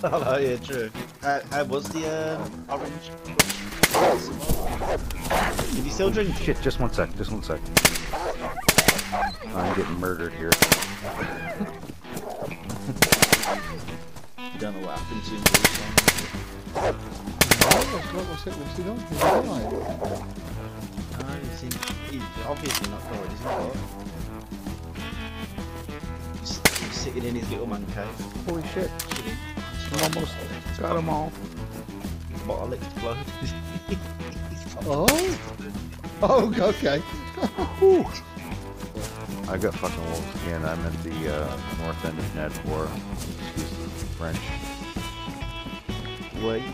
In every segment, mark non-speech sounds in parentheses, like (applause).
(laughs) oh, yeah, true. Uh, how was the um, orange? Did you still drink? Shit, just one sec, just one sec. I'm getting murdered here. You don't know what happened to him. What's, what- what's, it, what's he done? He's alive. No, he's, he's obviously not died, he's not died. He's, he's sitting in his little man cave, Holy shit, chilling. I'm almost got them all. Bottle exploded. (laughs) Oh. Oh, okay. (laughs) I got fucking wolf skin. I'm at the uh, north end of Ned War. Excuse the French. Wait.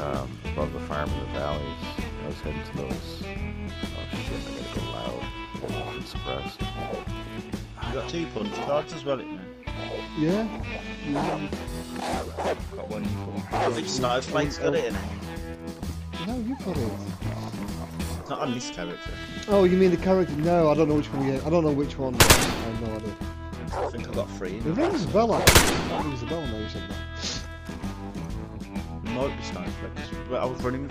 Um, above the farm in the valleys. I was heading to those. Oh shit, I gotta go loud. It's suppressed. You got two punch cards as well, man. Yeah. yeah. Got one for I think Snowflake's got it in it. No, you got it. It's not on this character. Oh, you mean the character? No, I don't know which one. Yet. I don't know which one. I have no idea. I think I got three It rings a bell. Actually. It rings a bell now you said that. It might be Snowflakes. But I was running.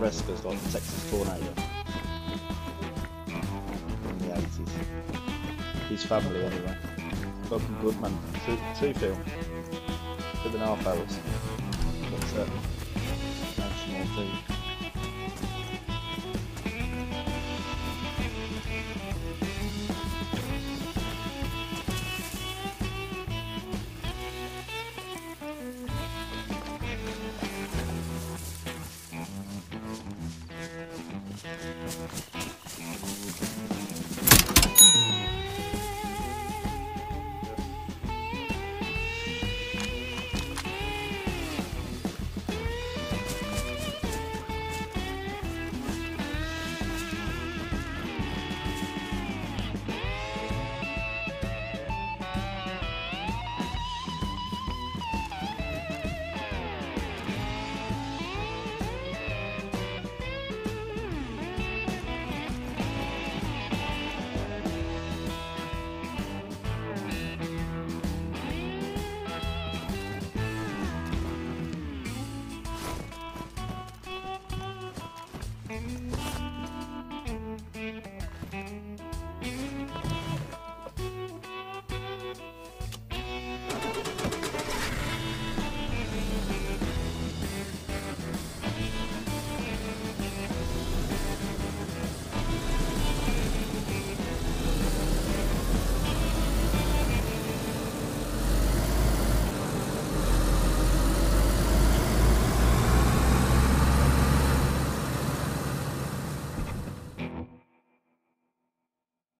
Resca's like the Texas tornado. The 80s. His family, anyway. Fucking good, man. Two, two film. Two and a half hours. What's that? National thing.